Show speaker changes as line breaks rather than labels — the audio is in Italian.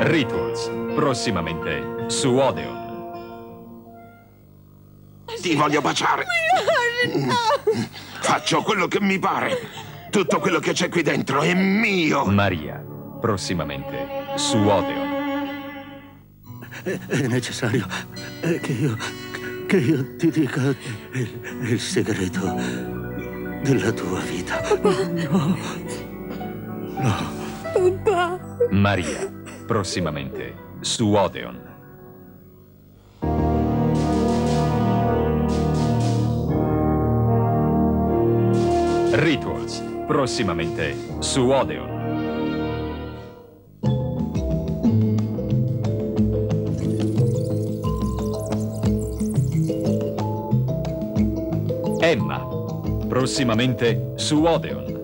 Rituals, prossimamente su Odeon.
Ti voglio baciare. Faccio quello che mi pare. Tutto quello che c'è qui dentro è mio.
Maria, prossimamente su Odeon.
È, necessario che io, che io ti dica il, il segreto della tua vita. No.
Papà.
Maria, prossimamente su Odeon. Rituals, prossimamente su Odeon. Emma, prossimamente su Odeon.